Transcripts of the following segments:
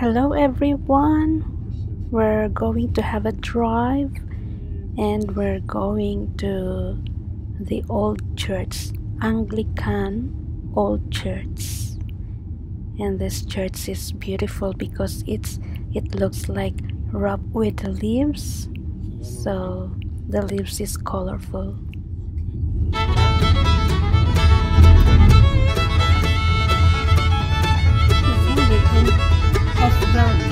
Hello everyone. We're going to have a drive and we're going to the old church, Anglican old church. And this church is beautiful because it's it looks like wrapped with the leaves. So the leaves is colorful. So,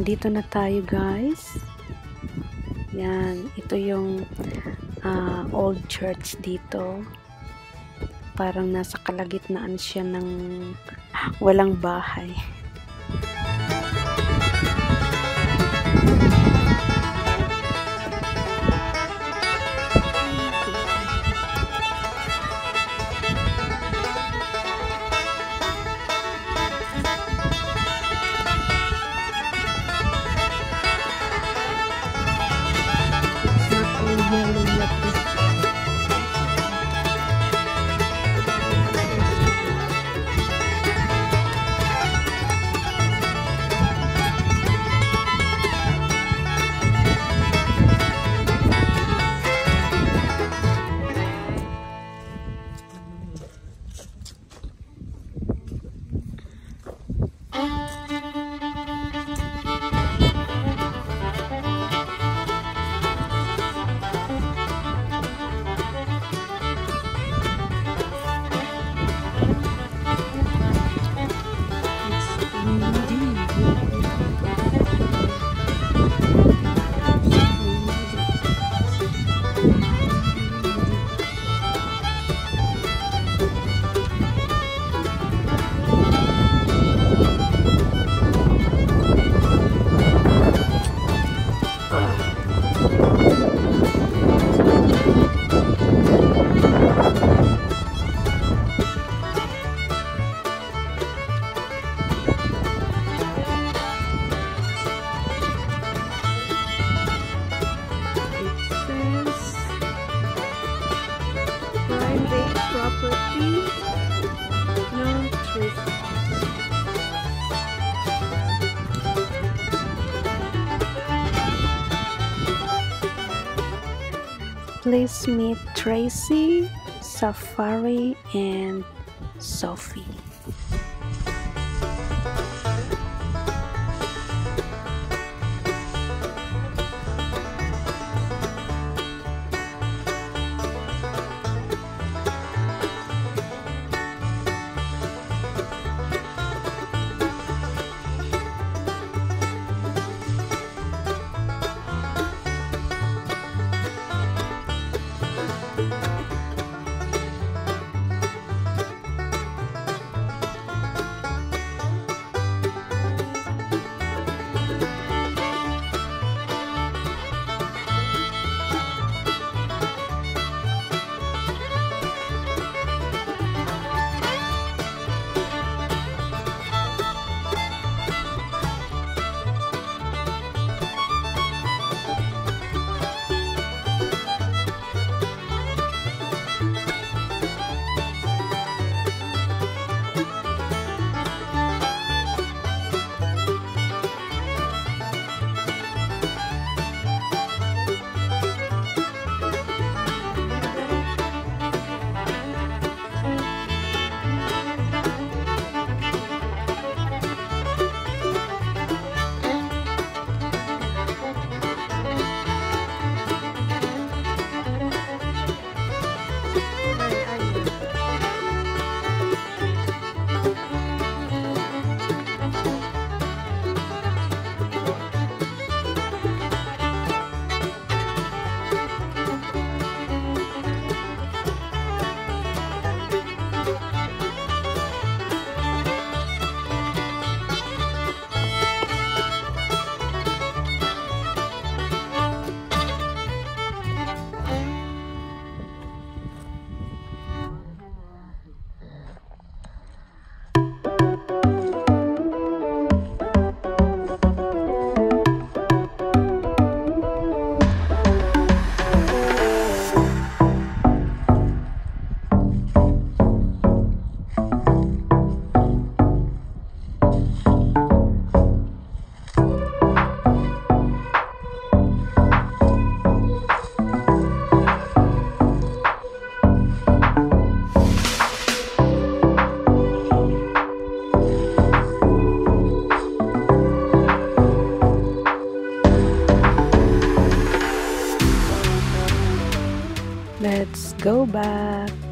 andito na tayo guys. Yan, ito yung uh, old church dito. Parang nasa kalagitnaan siya ng walang bahay. Please meet Tracy, Safari, and Sophie. Let's go back.